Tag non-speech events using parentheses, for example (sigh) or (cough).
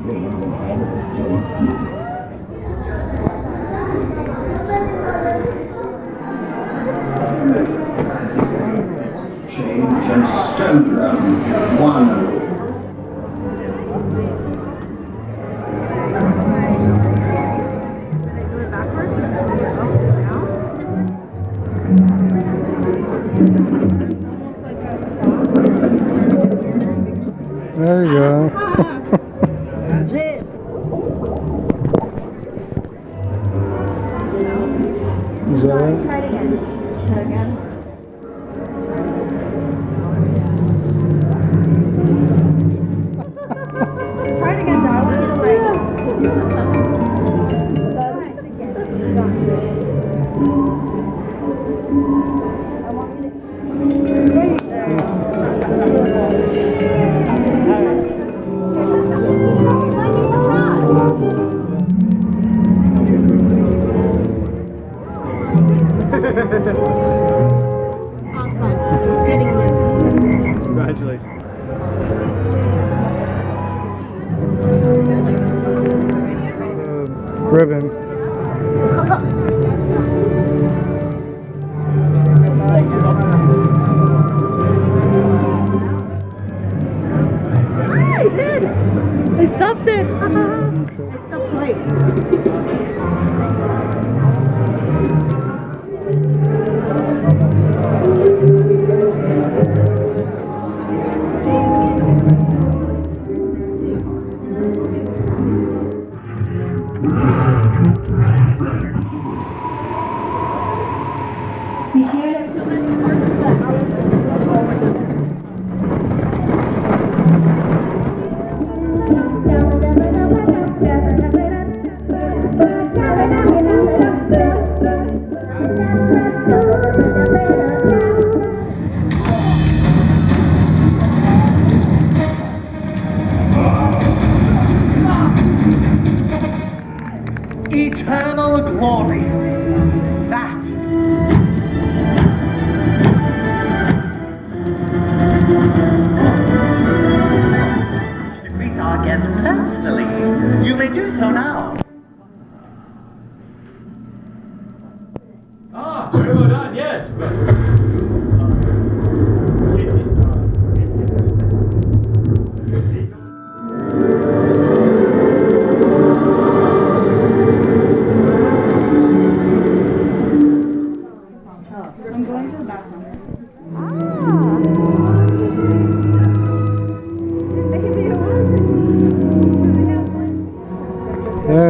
Change and stone. One. There you go. (laughs) Try it again. Try it again. (laughs) Try it again. I want Awesome. Getting this. Congratulations. Uh, ribbon. I did. I stopped it. Okay. I stopped late. Eternal glory. That. To greet our guest personally, you may do so now. Ah, very well done, yes.